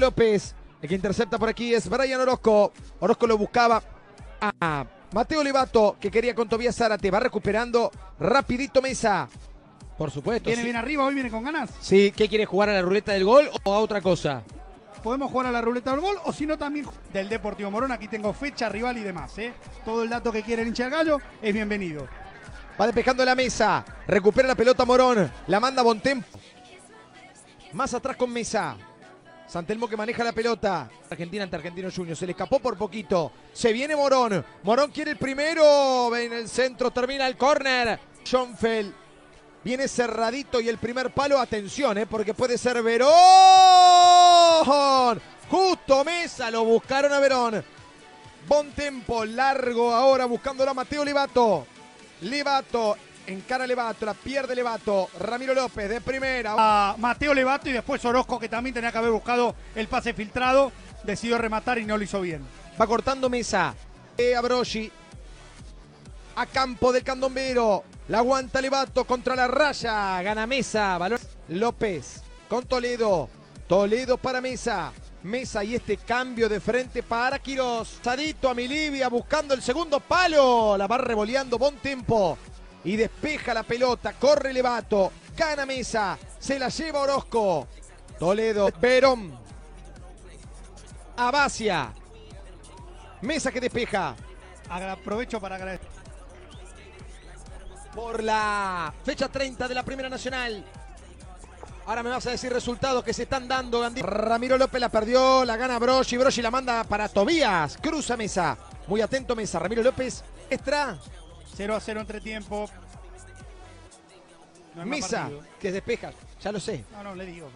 López. El que intercepta por aquí es Brian Orozco. Orozco lo buscaba a Mateo Olivato, que quería con Tobias Zárate. Va recuperando rapidito Mesa. Por supuesto. Viene sí. bien arriba, hoy viene con ganas. Sí, ¿qué quiere jugar a la ruleta del gol o a otra cosa? Podemos jugar a la ruleta del gol o si no también del Deportivo Morón. Aquí tengo fecha, rival y demás. ¿eh? Todo el dato que quiere el hincha del gallo es bienvenido. Va despejando la mesa. Recupera la pelota Morón. La manda Bontempo. Más atrás con Mesa. Santelmo que maneja la pelota. Argentina ante Argentino Junior. Se le escapó por poquito. Se viene Morón. Morón quiere el primero. En el centro. Termina el córner. Schoenfeld. Viene cerradito y el primer palo. Atención, eh, porque puede ser Verón. Justo Mesa. Lo buscaron a Verón. Bontempo. Largo ahora buscándolo a Mateo Livato. Levato, encara Levato, la pierde Levato. Ramiro López de primera. A Mateo Levato y después Orozco, que también tenía que haber buscado el pase filtrado. Decidió rematar y no lo hizo bien. Va cortando mesa. Eh, a Broshi. A campo del candombero. La aguanta Levato contra la raya. Gana mesa. Valor. López con Toledo. Toledo para mesa. Mesa y este cambio de frente para Quirós. Sadito a Milivia buscando el segundo palo. La va revoleando Bon Tempo. Y despeja la pelota. Corre Levato. Gana Mesa. Se la lleva Orozco. Toledo. Verón. Abacia. Mesa que despeja. Aprovecho para agradecer. Por la fecha 30 de la Primera Nacional. Ahora me vas a decir resultados que se están dando. Gandhi. Ramiro López la perdió, la gana Broshi. Broshi la manda para Tobías. Cruza Mesa. Muy atento Mesa. Ramiro López. Extra. 0 a 0 entre tiempo. No Mesa que despeja. Ya lo sé. No, no, le digo.